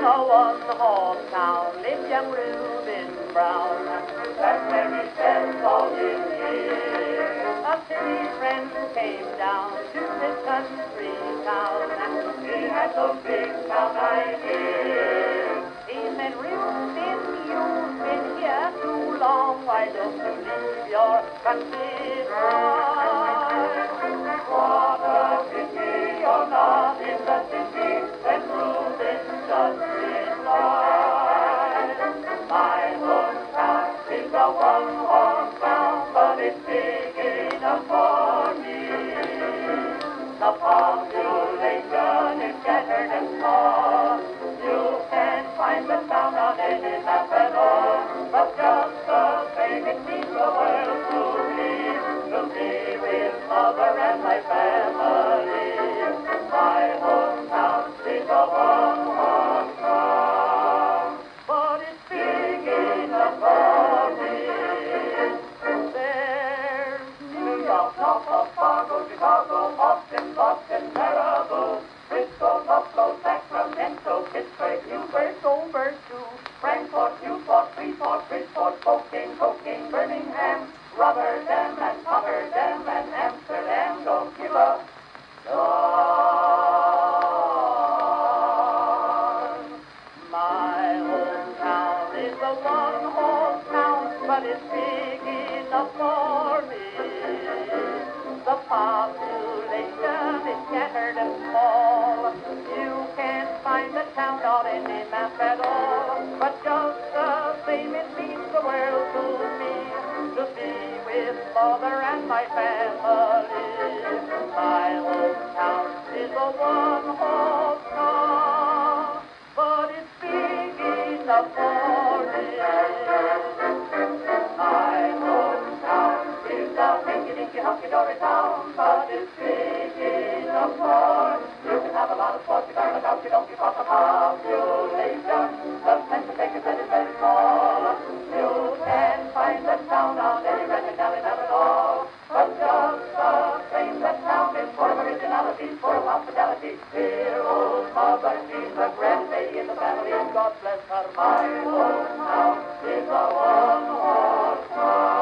Another one hometown, lived young Reuben Brown. That's where he spent all his years. A city friend came down to this country town. He had some big town ideas. He said, Reuben, you've been here too long. Why don't you leave your country? Mother and my family. My hometown but it's big enough for me. The population is scattered and small. You can't find the town on any map at all. But just the same, it means the world to me to be with mother and my family. My hometown is a one-horse town, but it's big enough your hunky-dory town, but it's big enough for you can have a lot of sports, you learn about your donkey from the population. The pension taken that is very small. You can find the town on any redneck alley map at all. But just the same, the town is full of originality, full of hospitality. Dear old mother, she's the grand lady in the family, and God bless her. My old town is a one-horse town.